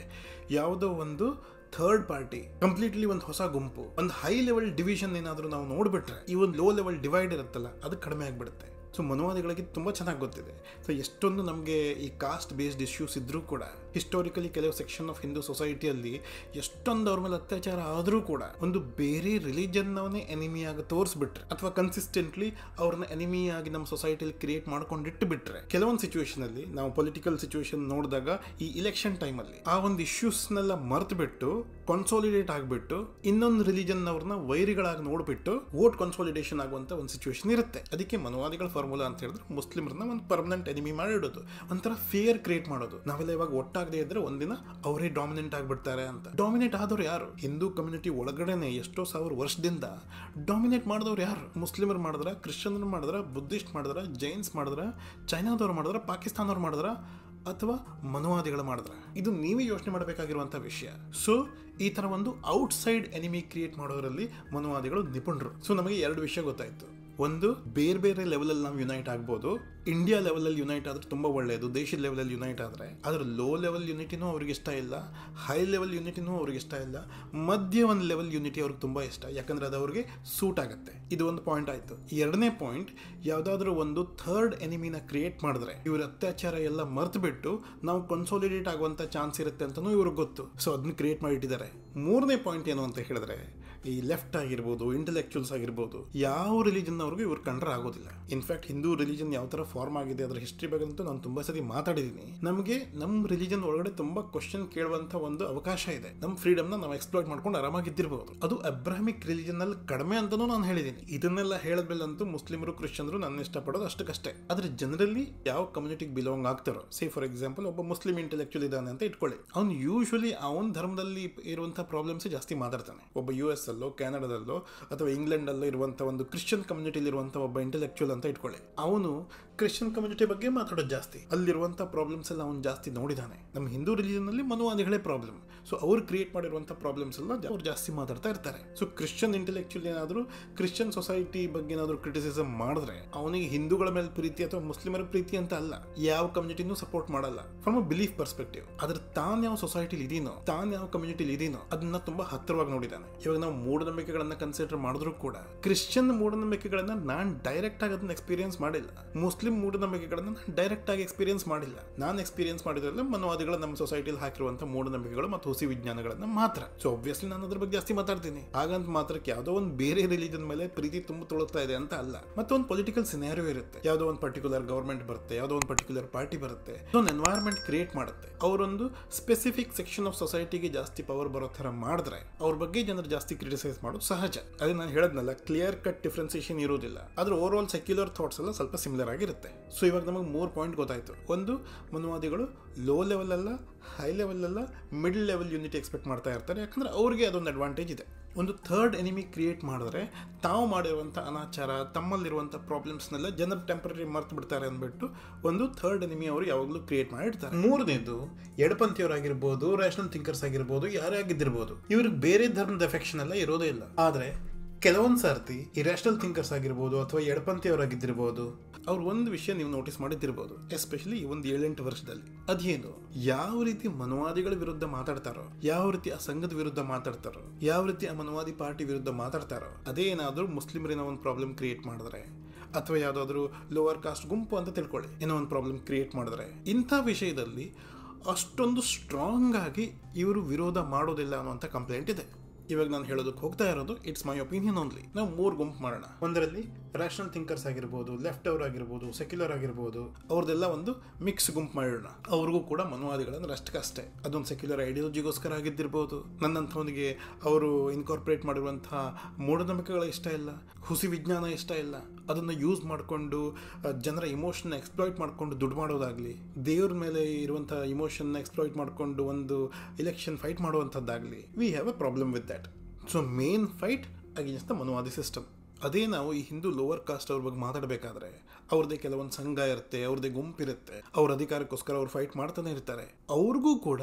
ಯಾವುದೋ ಒಂದು ಥರ್ಡ್ ಪಾರ್ಟಿ ಕಂಪ್ಲೀಟ್ಲಿ ಒಂದು ಹೊಸ ಗುಂಪು, ಒಂದು ಹೈ ಲೆವೆಲ್ ಡಿವಿಷನ್ ಏನಾದರೂ ನಾವು ನೋಡ್ಬಿಟ್ರೆ, ಈ ಒಂದು ಲೋ ಲೆವೆಲ್ ಡಿವೈಡ್ ಇರುತ್ತಲ್ಲ, ಅದು ಕಡಿಮೆ ಆಗಿಬಿಡುತ್ತೆ. ಸೊ ಮನುವಾದಿಗಳಿಗೆ ತುಂಬ ಚೆನ್ನಾಗಿ ಗೊತ್ತಿದೆ. ಸೊ ಎಷ್ಟೊಂದು ನಮಗೆ ಈ ಕಾಸ್ಟ್ ಬೇಸ್ಡ್ ಇಶ್ಯೂಸ್ ಇದ್ರೂ ಕೂಡ ಹಿಸ್ಟೋರಿಕಲಿ ಕೆಲವು ಸೆಕ್ಷನ್ ಆಫ್ ಹಿಂದೂ ಸೊಸೈಟಿಯಲ್ಲಿ ಎಷ್ಟೊಂದು ಅವ್ರ ಮೇಲೆ ಅತ್ಯಾಚಾರ ಆದರೂ ಕೂಡ ಒಂದು ಬೇರೆ ರಿಲಿಜನ್ನವನ್ನೇ ಎನಿಮಿಯಾಗಿ ತೋರಿಸ್ಬಿಟ್ರೆ ಅಥವಾ ಕನ್ಸಿಸ್ಟೆಂಟ್ಲಿ ಅವ್ರನ್ನ ಎನಿಮಿಯಾಗಿ ನಮ್ಮ ಸೊಸೈಟಿಯಲ್ಲಿ ಕ್ರಿಯೇಟ್ ಮಾಡ್ಕೊಂಡಿಟ್ಟು ಬಿಟ್ರೆ ಕೆಲವೊಂದು ಸಿಚುವೇಶನ್ ಅಲ್ಲಿ ನಾವು ಪೊಲಿಟಿಕಲ್ ಸಿಚುವೇಶನ್ ನೋಡಿದಾಗ ಈ ಇಲೆಕ್ಷನ್ ಟೈಮಲ್ಲಿ ಆ ಒಂದು ಇಶ್ಯೂಸ್ನೆಲ್ಲ ಮರೆತುಬಿಟ್ಟು ಬಿಟ್ಟು ಕನ್ಸಾಲಿಡೇಟ್ ಆಗಿಬಿಟ್ಟು, ಇನ್ನೊಂದು ರಿಲಿಜನ್ ಅವ್ರನ್ನ ವೈರಿಗಳಾಗಿ ನೋಡ್ಬಿಟ್ಟು ವೋಟ್ ಕನ್ಸಾಲಿಡೇಷನ್ ಆಗುವಂಥ ಒಂದು ಸಿಚುವೇಶನ್ ಇರುತ್ತೆ. ಅದಕ್ಕೆ ಮನುವಾದಿಗಳ ಫಾರ್ಮುಲಾ ಅಂತ ಹೇಳಿದ್ರೆ ಮುಸ್ಲಿಮರನ್ನ ಒಂದು ಪರ್ಮನೆಂಟ್ ಎನಿಮಿ ಮಾಡಿಡೋದು ಒಂಥರ ಫೇರ್ ಕ್ರಿಯೇಟ್ ಮಾಡೋದು. ನಾವೆಲ್ಲ ಇವಾಗ ಒಟ್ಟಾಗದೆ ಇದ್ರೆ ಒಂದಿನ ಅವರೇ ಡಾಮಿನೆಂಟ್ ಆಗಿಬಿಡ್ತಾರೆ ಅಂತ. ಡಾಮಿನೇಟ್ ಆದವ್ರು ಯಾರು? ಹಿಂದೂ ಕಮ್ಯುನಿಟಿ ಒಳಗಡೆನೆ ಎಷ್ಟೋ ಸಾವಿರ ವರ್ಷದಿಂದ ಡಾಮಿನೇಟ್ ಮಾಡಿದವ್ರು ಯಾರು? ಮುಸ್ಲಿಮರು ಮಾಡಿದ್ರ, ಕ್ರಿಶ್ಚಿಯನ್ರು ಮಾಡಿದ್ರ, ಬುದ್ಧಿಸ್ಟ್ ಮಾಡಿದ್ರ, ಜೈನ್ಸ್ ಮಾಡಿದ್ರ, ಚೈನಾದವ್ರು ಮಾಡಿದ್ರ, ಪಾಕಿಸ್ತಾನವ್ರು ಮಾಡಿದ್ರ ಅಥವಾ ಮನುವಾದಿಗಳು ಮಾಡಿದ್ರ? ಇದು ನೀವೇ ಯೋಚನೆ ಮಾಡಬೇಕಾಗಿರುವಂಥ ವಿಷಯ. ಸೊ ಈ ಥರ ಒಂದು ಔಟ್ಸೈಡ್ ಎನಿಮಿ ಕ್ರಿಯೇಟ್ ಮಾಡೋದ್ರಲ್ಲಿ ಮನುವಾದಿಗಳು ನಿಪುಣರು. ಸೊ ನಮಗೆ ಎರಡು ವಿಷಯ ಗೊತ್ತಾಯ್ತು. ಒಂದು ಬೇರೆ ಬೇರೆ ಲೆವೆಲಲ್ಲಿ ನಾವು ಯುನೈಟ್ ಆಗ್ಬೋದು. ಇಂಡಿಯಾ ಲೆವೆಲಲ್ಲಿ ಯುನೈಟ್ ಆದ್ರೆ ತುಂಬ ಒಳ್ಳೆಯದು ದೇಶದ ಲೆವೆಲಲ್ಲಿ ಯುನೈಟ್ ಆದರೆ. ಆದ್ರೆ ಲೋ ಲೆವೆಲ್ ಯುನಿಟಿನೂ ಅವ್ರಿಗೆ ಇಷ್ಟ ಇಲ್ಲ. ಹೈ ಲೆವೆಲ್ ಯುನಿಟಿನೂ ಅವ್ರಿಗೆ ಇಷ್ಟ ಇಲ್ಲ. ಮಧ್ಯ ಒಂದು ಲೆವೆಲ್ ಯುನಿಟಿ ಅವ್ರಿಗೆ ತುಂಬ ಇಷ್ಟ. ಯಾಕಂದರೆ ಅದು ಅವ್ರಿಗೆ ಸೂಟ್ ಆಗುತ್ತೆ. ಇದು ಒಂದು ಪಾಯಿಂಟ್ ಆಯಿತು. ಎರಡನೇ ಪಾಯಿಂಟ್ ಯಾವುದಾದ್ರೂ ಒಂದು ಥರ್ಡ್ ಎನಿಮಿನ ಕ್ರಿಯೇಟ್ ಮಾಡಿದ್ರೆ, ಇವ್ರ ಅತ್ಯಾಚಾರ ಎಲ್ಲ ಮರ್ತು ಬಿಟ್ಟು ನಾವು ಕನ್ಸೋಲಿಡೇಟ್ ಆಗುವಂಥ ಚಾನ್ಸ್ ಇರುತ್ತೆ ಅಂತಲೂ ಇವ್ರಿಗೆ ಗೊತ್ತು. ಸೊ ಅದನ್ನ ಕ್ರಿಯೇಟ್ ಮಾಡಿಟ್ಟಿದ್ದಾರೆ. ಮೂರನೇ ಪಾಯಿಂಟ್ ಏನು ಅಂತ ಹೇಳಿದ್ರೆ ಈ ಲೆಫ್ಟ್ ಆಗಿರ್ಬೋದು ಇಂಟೆಲೆಕ್ಚುಯಲ್ಸ್ ಆಗಿರ್ಬೋದು, ಯಾವ ರಿಲಿಜನ್ ಅವ್ರಿಗೂ ಇವ್ರು ಕಂಡ್ರೆ ಆಗೋದಿಲ್ಲ. ಇನ್ಫ್ಯಾಕ್ಟ್ ಹಿಂದೂ ರಿಲಿಜನ್ ಯಾವ ತರ ಫಾರ್ಮ್ ಆಗಿದೆ, ಅದರ ಹಿಸ್ಟ್ರಿ ಬಗ್ಗೆ ಅಂತೂ ನಾನು ತುಂಬಾ ಸತಿ ಮಾತಾಡಿದೀನಿ. ನಮಗೆ ನಮ್ಮ ರಿಲಿಜನ್ ಒಳಗಡೆ ತುಂಬಾ ಕ್ವಶನ್ ಕೇಳುವಂತ ಒಂದು ಅವಕಾಶ ಇದೆ. ನಮ್ಮ ನ ನಾವು ಎಕ್ಸ್ಪ್ಲೋರ್ ಮಾಡ್ಕೊಂಡು ಆರಾಮಾಗಿದ್ದಿರ್ಬೋದು ಅದು ಅಬ್ರಾಹಮಿಕ್ ರಿಲಿಜನ್ ಅಲ್ಲಿ ಕಡಿಮೆ ಅಂತಲೂ ನಾನು ಹೇಳಿದ್ದೀನಿ ಇದನ್ನೆಲ್ಲ ಹೇಳಿದ್ಮೇಲಂತೂ ಮುಸ್ಲಿಮರು, ಕ್ರಿಶ್ಚಿಯನ್ರು ನನ್ನ ಇಷ್ಟಪಡೋದು ಅಷ್ಟಕ್ಕಷ್ಟೇ. ಆದ್ರೆ ಜನರಲ್ಲಿ ಯಾವ ಕಮ್ಯುನಿಟಿಗೆ ಬಿಲಾಂಗ್ ಆಗ್ತಾರೋ ಸೇ ಫಾರ್ ಎಕ್ಸಾಂಪಲ್ ಒಬ್ಬ ಮುಸ್ಲಿಂ ಇಂಟೆಲೆಕ್ಚುಯಲ್ ಇದ್ದಾನೆ ಅಂತ ಇಟ್ಕೊಳ್ಳಿ. ಅವ್ನು ಯೂಶಲಿ ಅವನ ಧರ್ಮದಲ್ಲಿ ಇರುವಂತಹ ಪ್ರಾಬ್ಲಮ್ಸ್ ಜಾಸ್ತಿ ಮಾತಾಡ್ತಾನೆ. ಒಬ್ಬ ಯು ಎಸ್ ಅಲ್ಲೋ ಕ್ಯಾನಡಾದಲ್ಲೋ ಅಥವಾ ಇಂಗ್ಲೆಂಡಲ್ಲೋ ಇರುವಂಥ ಒಂದು ಕ್ರಿಶ್ಚಿಯನ್ ಕಮ್ಯುನಿಟಿಲಿರುವಂಥ ಒಬ್ಬ ಇಂಟೆಲೆಕ್ಚುಯಲ್ ಅಂತ ಇಟ್ಕೊಳ್ಳಿ. ಅವನು ಕ್ರಿಶ್ಚಿಯನ್ ಕಮ್ಯುನಿಟಿ ಬಗ್ಗೆ ಮಾತಾಡೋದು ಜಾಸ್ತಿ. ಅಲ್ಲಿರುವಂಥ ಪ್ರಾಬ್ಲಮ್ಸ್ ಎಲ್ಲ ಅವ್ನು ಜಾಸ್ತಿ ನೋಡಿದಾನೆ. ನಮ್ಮ ಹಿಂದೂ ರಿಲಿಜನಲ್ಲಿ ಮನುವಾದಿಗಳೇ ಪ್ರಾಬ್ಲಮ್ ಸೊ ಅವ್ರು ಕ್ರಿಯೇಟ್ ಮಾಡಿರುವಂಥ ಪ್ರಾಬ್ಲಮ್ಸ್ ಎಲ್ಲ ಅವ್ರು ಜಾಸ್ತಿ ಮಾತಾಡ್ತಾ ಇರ್ತಾರೆ. ಸೊ ಕ್ರಿಶ್ಚಿಯನ್ ಇಂಟೆಲೆಕ್ಚುಯಲ್ ಏನಾದರೂ ಕ್ರಿಶ್ಚಿಯನ್ ಸೊಸೈಟಿ ಬಗ್ಗೆ ಏನಾದರೂ ಕ್ರಿಟಿಸಿಸಮ್ ಮಾಡಿದ್ರೆ, ಅವನಿಗೆ ಹಿಂದೂಗಳ ಮೇಲೆ ಪ್ರೀತಿ ಅಥವಾ ಮುಸ್ಲಿಮರ ಪ್ರೀತಿ ಅಂತ ಅಲ್ಲ. ಯಾವ ಕಮ್ಯುನಿಟಿನೂ ಸಪೋರ್ಟ್ ಮಾಡಲ್ಲ. ಫ್ರಮ್ ಅ ಬಿಲೀಫ್ ಪರ್ಸ್ಪೆಕ್ಟಿವ್ ಆದ್ರೆ ತಾನು ಯಾವ ಸೊಸೈಟಿಲಿ ಇದೀನೋ, ತಾನು ಯಾವ ಕಮ್ಯುನಿಟಿಲಿ ಇದೀನೋ, ಅದನ್ನ ತುಂಬಾ ಹತ್ತಿರವಾಗಿ ನೋಡಿದಾನೆ. ಇವಾಗ ನಾವು ಮೂಢನಂಬಿಕೆಗಳನ್ನ ಕನ್ಸಿಡರ್ ಮಾಡಿದ್ರು ಕೂಡ ಕ್ರಿಶ್ಚಿಯನ್ ಮೂಢನಂಬಿಕೆಗಳನ್ನ ನಾನು ಡೈರೆಕ್ಟ್ ಆಗಿ ಅದನ್ನ ಎಕ್ಸ್ಪೀರಿಯನ್ಸ್ ಮಾಡಿಲ್ಲ. ಮುಸ್ಲಿಂ ಮೂಢನಂಬಿಕೆಗಳನ್ನ ನಾನು ಡೈರೆಕ್ಟ್ ಆಗಿ ಎಕ್ಸ್ಪೀರಿಯನ್ಸ್ ಮಾಡಿಲ್ಲ. ನಾನು ಎಕ್ಸ್ಪೀರಿಯನ್ಸ್ ಮಾಡಿದ್ರಲ್ಲ ಮನವಾದಿಗಳು ನಮ್ಮ ಸೊಸೈಟಿಲಿ ಹಾಕಿರುವಂತಹ ಮೂಢನಂಬಿಕೆಗಳು ಮತ್ತು ಹುಸಿ ವಿಜ್ಞಾನಗಳನ್ನ ಮಾತ್ರ. ಸೊ ಒಬ್ವಿಯಸ್ಲಿ ನಾನು ಅದ್ರ ಬಗ್ಗೆ ಜಾಸ್ತಿ ಮಾತಾಡ್ತೀನಿ. ಹಾಗಂತ ಮಾತ್ರಕ್ಕೆ ಯಾವುದೋ ಒಂದು ಬೇರೆ ರಿಲಿಜನ್ ಮೇಲೆ ಪ್ರೀತಿ ತುಂಬ ತುಳುತ್ತಾ ಇದೆ ಅಂತ ಅಲ್ಲ. ಮತ್ತೊಂದು ಪೊಲಿಟಿಕಲ್ ಸಿನಾರಿಯೋ ಇರುತ್ತೆ. ಯಾವುದೋ ಒಂದು ಪರ್ಟಿಕ್ಯುಲರ್ ಗವರ್ಮೆಂಟ್ ಬರುತ್ತೆ, ಯಾವುದೋ ಒಂದು ಪರ್ಟಿಕ್ಯುಲರ್ ಪಾರ್ಟಿ ಬರುತ್ತೆ ಒಂದು ಎನ್ವೈರ್ಮೆಂಟ್ ಕ್ರಿಯೇಟ್ ಮಾಡುತ್ತೆ. ಅವರೊಂದು ಸ್ಪೆಸಿಫಿಕ್ ಸೆಕ್ಷನ್ ಆಫ್ ಸೊಸೈಟಿಗೆ ಜಾಸ್ತಿ ಪವರ್ ಬರೋ ಥರ ಮಾಡಿದ್ರೆ ಅವ್ರ ಬಗ್ಗೆ ಜನರು ಜಾಸ್ತಿ ಕ್ರಿಟಿಸೈಸ್ ಮಾಡೋದು ಸಹಜ. ಅದೇ ನಾನು ಹೇಳದ್ನಲ್ಲ ಕ್ಲಿಯರ್ ಕಟ್ ಡಿಫ್ರೆನ್ಸಿಯೇಷನ್ ಇರೋದಿಲ್ಲ ಆದ್ರೆ ಓವರ್ ಆಲ್ ಸೆಕ್ಯುಲರ್ ಥಾಟ್ಸ್ ಎಲ್ಲ ಸ್ವಲ್ಪ ಸಿಮಿಲರ್ ಆಗಿರುತ್ತೆ. ಸೊ ಇವಾಗ ನಮಗೆ ಮೂರು ಪಾಯಿಂಟ್ ಗೊತ್ತಾಯ್ತು. ಒಂದು, ಮನುವಾದಿಗಳು ಲೋ ಲೆವೆಲ್ ಅಲ್ಲ high level middle level unit expect ಮಾಡ್ತಾ ಇರ್ತಾರೆ. ಯಾಕಂದ್ರೆ ಅವ್ರಿಗೆ ಅದೊಂದು ಅಡ್ವಾಂಟೇಜ್ ಇದೆ. ಒಂದು ಥರ್ಡ್ ಎನಿಮಿ ಕ್ರಿಯೇಟ್ ಮಾಡಿದ್ರೆ ತಾವು ಮಾಡಿರುವಂಥ ಅನಾಚಾರ, ತಮ್ಮಲ್ಲಿರುವಂಥ ಪ್ರಾಬ್ಲಮ್ಸ್ನೆಲ್ಲ ಜನರು ಟೆಂಪ್ರರಿ ಮರ್ತು ಬಿಡ್ತಾರೆ ಅಂದ್ಬಿಟ್ಟು ಒಂದು ಥರ್ಡ್ ಎನಿಮಿ ಅವರು ಯಾವಾಗಲೂ ಕ್ರಿಯೇಟ್ ಮಾಡಿರ್ತಾರೆ. ಮೂರನೇದು ಎಡಪಂಥಿಯವರಾಗಿರ್ಬೋದು ರ್ಯಾಷನಲ್ ಥಿಂಕರ್ಸ್ ಆಗಿರ್ಬೋದು, ಯಾರೇ ಆಗಿದ್ದಿರ್ಬೋದು, ಇವ್ರಿಗೆ ಬೇರೆ ಧರ್ಮದ ಎಫೆಕ್ಷನ್ ಎಲ್ಲ ಇರೋದೇ ಇಲ್ಲ. ಆದರೆ, ಕೆಲವೊಂದು ಸರ್ತಿ ಈ ರ್ಯಾಷನಲ್ ಥಿಂಕರ್ಸ್ ಆಗಿರ್ಬೋದು ಅಥವಾ ಎಡಪಂಥಿಯವರಾಗಿದ್ದಿರ್ಬೋದು ಅವ್ರು ಒಂದು ವಿಷಯ ನೀವು ನೋಟಿಸ್ ಮಾಡಿದ್ದಿರ್ಬೋದು ಎಸ್ಪೆಷಲಿ ಈ ಒಂದು ಏಳೆಂಟು ವರ್ಷದಲ್ಲಿ. ಅದೇನು? ಯಾವ ರೀತಿ ಮನುವಾದಿಗಳ ವಿರುದ್ಧ ಮಾತಾಡ್ತಾರೋ, ಯಾವ ರೀತಿ ಆ ಸಂಘದ ವಿರುದ್ಧ ಮಾತಾಡ್ತಾರೋ, ಯಾವ ರೀತಿ ಆ ಮನುವಾದಿ ಪಾರ್ಟಿ ವಿರುದ್ಧ ಮಾತಾಡ್ತಾರೋ, ಅದೇ ಏನಾದರೂ ಮುಸ್ಲಿಮರಿನ ಒಂದು ಪ್ರಾಬ್ಲಮ್ ಕ್ರಿಯೇಟ್ ಮಾಡಿದ್ರೆ, ಅಥವಾ ಯಾವುದಾದ್ರೂ ಲೋವರ್ ಕಾಸ್ಟ್ ಗುಂಪು ಅಂತ ತಿಳ್ಕೊಳ್ಳಿ, ಏನೋ ಒಂದು ಪ್ರಾಬ್ಲಮ್ ಕ್ರಿಯೇಟ್ ಮಾಡಿದ್ರೆ, ಇಂಥ ವಿಷಯದಲ್ಲಿ ಅಷ್ಟೊಂದು ಸ್ಟ್ರಾಂಗ್ ಆಗಿ ಇವರು ವಿರೋಧ ಮಾಡೋದಿಲ್ಲ ಅನ್ನುವಂಥ ಕಂಪ್ಲೇಂಟ್ ಇದೆ. ಇವಾಗ ನಾನು ಹೇಳೋದಕ್ಕೆ ಹೋಗ್ತಾ ಇರೋದು ಇಟ್ಸ್ ಮೈ ಒಪಿನಿಯನ್ ಓನ್ಲಿ ನಾವು ಮೂರು ಗುಂಪು ಮಾಡೋಣ. ಒಂದರಲ್ಲಿ ರ್ಯಾಷನಲ್ ಥಿಂಕರ್ಸ್ ಆಗಿರ್ಬೋದು ಲೆಫ್ಟ್ ಅವರ್ ಆಗಿರ್ಬೋದು ಸೆಕ್ಯುಲರ್ ಆಗಿರ್ಬೋದು, ಅವ್ರದ್ದೆಲ್ಲ ಒಂದು ಮಿಕ್ಸ್ ಗುಂಪು ಮಾಡೋಣ. ಅವ್ರಿಗೂ ಕೂಡ ಮನುವಾದಿಗಳಂದ್ರೆ ಅಷ್ಟಕ್ಕಷ್ಟೇ ಅದೊಂದು ಸೆಕ್ಯುಲರ್ ಐಡಿಯಾಲಜಿಗೋಸ್ಕರ ಆಗಿದ್ದಿರ್ಬೋದು. ನನ್ನಂಥವನಿಗೆ ಅವರು ಇನ್ಕಾರ್ಪೊರೇಟ್ ಮಾಡಿರುವಂತಹ ಮೂಢನಂಬಿಕೆಗಳ ಇಷ್ಟ ಇಲ್ಲ, ಹುಸಿ ವಿಜ್ಞಾನ ಇಷ್ಟ ಇಲ್ಲ. ಅದನ್ನು ಯೂಸ್ ಮಾಡಿಕೊಂಡು ಜನರ ಇಮೋಷನ್ನ ಎಕ್ಸ್ಪ್ಲಾಯ್ಟ್ ಮಾಡಿಕೊಂಡು ದುಡ್ಡು ಮಾಡೋದಾಗಲಿ, ದೇವ್ರ ಮೇಲೆ ಇರುವಂಥ ಇಮೋಷನ್ನ ಎಕ್ಸ್ಪ್ಲಾಯ್ಟ್ ಮಾಡಿಕೊಂಡು ಒಂದು election fight ಮಾಡುವಂಥದ್ದಾಗಲಿ we have a problem with that so main fight against the ಮನುವಾದಿ system ಅದೇ ನಾವು ಈ ಹಿಂದೂ ಲೋವರ್ ಕಾಸ್ಟ್ ಅವ್ರ ಬಗ್ಗೆ ಮಾತಾಡಬೇಕಾದ್ರೆ, ಅವ್ರದ್ದೇ ಕೆಲವೊಂದು ಸಂಘ ಇರುತ್ತೆ, ಅವ್ರದ್ದೇ ಗುಂಪಿರುತ್ತೆ ಅವ್ರ ಅಧಿಕಾರಕ್ಕೋಸ್ಕರ ಅವ್ರು ಫೈಟ್ ಮಾಡ್ತಾನೆ ಇರ್ತಾರೆ. ಅವ್ರಿಗೂ ಕೂಡ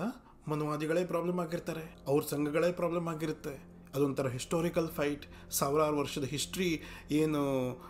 ಮನುವಾದಿಗಳೇ ಪ್ರಾಬ್ಲಮ್ ಆಗಿರ್ತಾರೆ, ಅವ್ರ ಸಂಘಗಳೇ ಪ್ರಾಬ್ಲಮ್ ಆಗಿರುತ್ತೆ. ಅದೊಂಥರ ಹಿಸ್ಟೋರಿಕಲ್ ಫೈಟ್ ಸಾವಿರಾರು ವರ್ಷದ ಹಿಸ್ಟ್ರಿ ಏನು,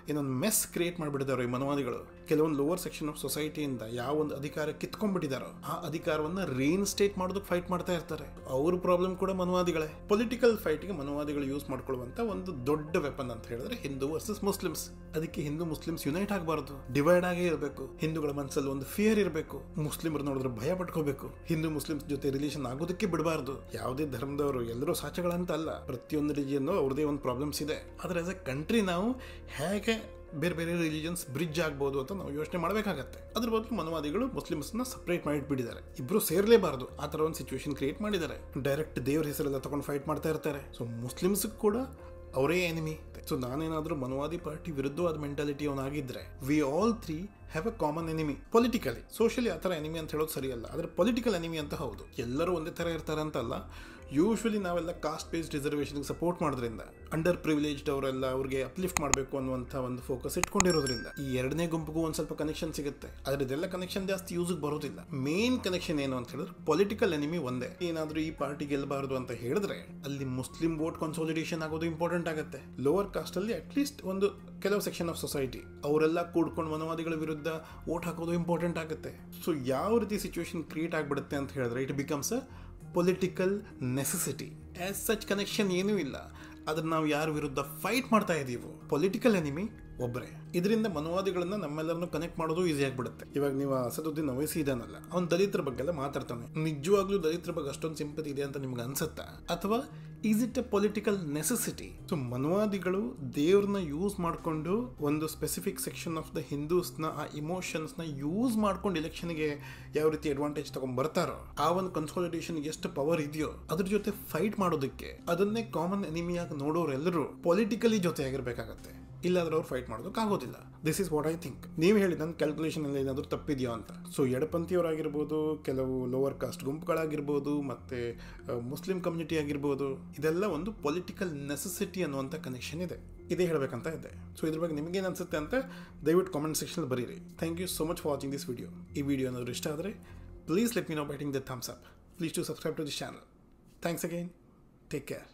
ಏನೊಂದು ಮೆಸ್ ಕ್ರಿಯೇಟ್ ಮಾಡಿಬಿಟ್ಟಿದ್ದಾರೆ ಈ ಮನವಾದಿಗಳು. ಕೆಲವೊಂದು ಲೋವರ್ ಸೆಕ್ಷನ್ ಆಫ್ ಸೊಸೈಟಿಯಿಂದ ಯಾವ ಒಂದು ಅಧಿಕಾರ ಕಿತ್ಕೊಂಡ್ಬಿಟ್ಟಿದಾರೋ ಆ ಅಧಿಕಾರವನ್ನು ರೀಇನ್ಸ್ಟೇಟ್ ಮಾಡೋದಕ್ಕೆ ಫೈಟ್ ಮಾಡ್ತಾ ಇರ್ತಾರೆ. ಅವ್ರ ಪ್ರಾಬ್ಲಮ್ ಕೂಡ ಮನವಾದಿಗಳೇ. ಪೊಲಿಟಿಕಲ್ ಫೈಟ್ಗೆ ಮನುವಾದಿಗಳು ಯೂಸ್ ಮಾಡ್ಕೊಳ್ಳುವಂಥ ಒಂದು ದೊಡ್ಡ ವೆಪನ್ ಅಂತ ಹೇಳಿದ್ರೆ ಹಿಂದೂ ವರ್ಸಸ್ ಮುಸ್ಲಿಮ್ಸ್ ಅದಕ್ಕೆ ಹಿಂದೂ ಮುಸ್ಲಿಮ್ಸ್ ಯುನೈಟ್ ಆಗಬಾರ್ದು. ಡಿವೈಡ್ ಆಗೇ ಇರಬೇಕು. ಹಿಂದೂಗಳ ಮನಸ್ಸಲ್ಲಿ ಒಂದು ಫಿಯರ್ ಇರಬೇಕು. ಮುಸ್ಲಿಮರು ನೋಡಿದ್ರೆ ಭಯ ಪಟ್ಕೋಬೇಕು. ಹಿಂದೂ ಮುಸ್ಲಿಮ್ಸ್ ಜೊತೆ ರಿಲೇಷನ್ ಆಗೋದಕ್ಕೆ ಬಿಡಬಾರ್ದು. ಯಾವುದೇ ಧರ್ಮದವರು ಎಲ್ಲರೂ ಸಾಚಗಳಂತ ಅಲ್ಲ ಪ್ರತಿಯೊಂದು ರಿಲಿಜನ್ನು ಅವ್ರದ್ದೇ ಒಂದು ಪ್ರಾಬ್ಲಮ್ಸ್ ಇದೆ. ಆದರೆ ಆ್ಯಸ್ ಎ ಕಂಟ್ರಿ ನಾವು ಹೇಗೆ ಬೇರೆ ಬೇರೆ ರಿಲಿಜನ್ಸ್ ಬ್ರಿಡ್ಜ್ ಆಗ್ಬೋದು ಅಂತ ನಾವು ಯೋಚನೆ ಮಾಡಬೇಕಾಗತ್ತೆ. ಅದ್ರ ಬದಲು ಮನುವಾದಿಗಳು ಮುಸ್ಲಿಮ್ಸ್ನ ಸಪ್ರೇಟ್ ಮಾಡಿಟ್ಬಿಟ್ಟಿದ್ದಾರೆ ಇಬ್ಬರು ಸೇರಲೇಬಾರ್ದು. ಆ ಥರ ಒಂದು ಸಿಚುವೇಶನ್ ಕ್ರಿಯೇಟ್ ಮಾಡಿದ್ದಾರೆ. ಡೈರೆಕ್ಟ್ ದೇವ್ರ ಹೆಸರೆಲ್ಲ ತಗೊಂಡು ಫೈಟ್ ಮಾಡ್ತಾ ಇರ್ತಾರೆ. ಸೊ ಮುಸ್ಲಿಮ್ಸ್ಗೆ ಕೂಡ ಅವರೇ ಎನಿಮಿ ಸೊ ನಾನೇನಾದರೂ ಮನುವಾದಿ ಪಾರ್ಟಿ ವಿರುದ್ಧವಾದ mentality ಅವನಾಗಿದ್ದರೆ we all three have a common enemy politically socially ಆ ಥರ ಎನಿಮಿ ಅಂತ ಹೇಳೋದು ಸರಿಯಲ್ಲ. ಆದರೆ ಪೊಲಿಟಿಕಲ್ ಎನಿಮಿ ಅಂತ ಹೌದು. ಎಲ್ಲರೂ ಒಂದೇ ಥರ ಇರ್ತಾರೆ ಅಂತಲ್ಲ ಯೂಶ್ವಲಿ ನಾವೆಲ್ಲ ಕಾಸ್ಟ್ ಬೇಸ್ಡ್ ರಿಸರ್ವೇಷನ್ಗೆ ಸಪೋರ್ಟ್ ಮಾಡೋದ್ರಿಂದ ಅಂಡರ್ ಪ್ರಿವಿಲೇಜ್ಡ್ ಅವರೆಲ್ಲ ಅವ್ರಿಗೆ ಅಪ್ಲಿಫ್ಟ್ ಮಾಡಬೇಕು ಅನ್ನುವಂಥ ಒಂದು ಫೋಕಸ್ ಇಟ್ಕೊಂಡಿರೋದ್ರಿಂದ ಈ ಎರಡನೇ ಗುಂಪಿಗೂ ಒಂದು ಸ್ವಲ್ಪ ಕನೆಕ್ಷನ್ ಸಿಗುತ್ತೆ. ಆದರೆ ಇದೆಲ್ಲ ಕನೆಕ್ಷನ್ ಜಾಸ್ತಿ ಯೂಸಿಗೆ ಬರೋದಿಲ್ಲ. ಮೇನ್ ಕನೆಕ್ಷನ್ ಏನು ಅಂತ ಹೇಳಿದ್ರೆ ಪೊಲಿಟಿಕಲ್ ಎನಿಮಿ ಒಂದೇ. ಏನಾದರೂ ಈ ಪಾರ್ಟಿ ಗೆಲ್ಲಬಾರದು ಅಂತ ಹೇಳಿದ್ರೆ ಅಲ್ಲಿ ಮುಸ್ಲಿಂ ವೋಟ್ ಕನ್ಸಾಲಿಡೇಷನ್ ಆಗೋದು ಇಂಪಾರ್ಟೆಂಟ್ ಆಗುತ್ತೆ. ಲೋವರ್ ಕಾಸ್ಟಲ್ಲಿ ಅಟ್ಲೀಸ್ಟ್ ಒಂದು ಕೆಲವು ಸೆಕ್ಷನ್ ಆಫ್ ಸೊಸೈಟಿ ಅವರೆಲ್ಲ ಕೂಡ್ಕೊಂಡು ಮನವಾದಿಗಳ ವಿರುದ್ಧ ವೋಟ್ ಹಾಕೋದು ಇಂಪಾರ್ಟೆಂಟ್ ಆಗುತ್ತೆ. ಸೊ ಯಾವ ರೀತಿ ಸಿಚುವೇಶನ್ ಕ್ರಿಯೇಟ್ ಆಗಿಬಿಡುತ್ತೆ ಅಂತ ಹೇಳಿದ್ರೆ it becomes a political necessity as such connection ಏನೂ ಇಲ್ಲ. ಅದನ್ನು ನಾವು ಯಾರ ವಿರುದ್ಧ ಫೈಟ್ ಮಾಡ್ತಾ ಇದ್ದೀವೋ ಪೊಲಿಟಿಕಲ್ ಎನಿಮಿ ಒಬ್ಬರೇ ಇದರಿಂದ ಮನವಾದಿಗಳನ್ನ ನಮ್ಮೆಲ್ಲರನ್ನು ಕನೆಕ್ಟ್ ಮಾಡೋದು ಈಸಿ ಆಗಿಬಿಡುತ್ತೆ. ಇವಾಗ ನೀವು ಅಸದುದ್ದೀನ್ ಅವೈಸಿ ಇದಾನಲ್ಲ, ಅವ್ನು ದಲಿತರ ಬಗ್ಗೆ ಎಲ್ಲ ಮಾತಾಡ್ತಾನೆ. ನಿಜವಾಗ್ಲೂ ದಲಿತರ ಬಗ್ಗೆ ಅಷ್ಟೊಂದು ಸಿಂಪತಿ ಇದೆ ಅಂತ ನಿಮ್ಗೆ ಅನ್ಸುತ್ತಾ? ಅಥವಾ is it a political necessity so ಮನುವಾದಿಗಳು ದೇವ್ರನ್ನ ಯೂಸ್ ಮಾಡಿಕೊಂಡು ಒಂದು ಸ್ಪೆಸಿಫಿಕ್ ಸೆಕ್ಷನ್ ಆಫ್ ದ ಹಿಂದೂಸ್ನ ಆ ಇಮೋಷನ್ಸ್ನ ಯೂಸ್ ಮಾಡ್ಕೊಂಡು ಎಲೆಕ್ಷನ್ಗೆ ಯಾವ ರೀತಿ ಅಡ್ವಾಂಟೇಜ್ ತಗೊಂಡ್ ಬರ್ತಾರೋ, ಆ ಒಂದು ಕನ್ಸಾಲಿಡೇಷನ್ ಎಷ್ಟು ಪವರ್ ಇದೆಯೋ, ಅದ್ರ ಜೊತೆ ಫೈಟ್ ಮಾಡೋದಕ್ಕೆ, ಅದನ್ನೇ ಕಾಮನ್ ಎನಿಮಿಯಾಗಿ ನೋಡೋರೆಲ್ಲರೂ ಪೊಲಿಟಿಕಲಿ ಜೊತೆ ಆಗಿರ್ಬೇಕಾಗತ್ತೆ ಇಲ್ಲಾಂದ್ರೆ ಅವ್ರು fight ಮಾಡೋದಕ್ಕಾಗೋದಿಲ್ಲ this is what I think ನೀವು ಹೇಳಿ ನನ್ನ ಕ್ಯಾಲ್ಕುಲೇಷನ್ ಅಲ್ಲಿ ಏನಾದರೂ ತಪ್ಪಿದೆಯೋ ಅಂತ. ಸೊ ಎಡಪಂಥಿಯವರಾಗಿರ್ಬೋದು, ಕೆಲವು ಲೋವರ್ ಕಾಸ್ಟ್ ಗುಂಪುಗಳಾಗಿರ್ಬೋದು, ಮತ್ತು ಮುಸ್ಲಿಂ ಕಮ್ಯುನಿಟಿ ಆಗಿರ್ಬೋದು, ಇದೆಲ್ಲ ಒಂದು ಪೊಲಿಟಿಕಲ್ ನೆಸೆಸಿಟಿ ಅನ್ನುವಂಥ ಕನೆಕ್ಷನ್ ಇದೆ. ಇದೇ ಹೇಳಬೇಕಂತ ಇದೆ ಸೊ ಇದ್ರ ಬಗ್ಗೆ ನಿಮಗೇನು ಅನಿಸುತ್ತೆ ಅಂತ ದಯವಿಟ್ಟು ಕಾಮೆಂಟ್ ಸೆಕ್ಷನಲ್ಲಿ ಬರೀರಿ. Thank you so much for watching this video ಈ ವಿಡಿಯೋ ಅನ್ನೋದು ಇಷ್ಟ ಆದರೆ please let me know by hitting the thumbs up please to subscribe to this channel thanks again take care